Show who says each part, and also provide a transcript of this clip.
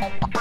Speaker 1: Bye.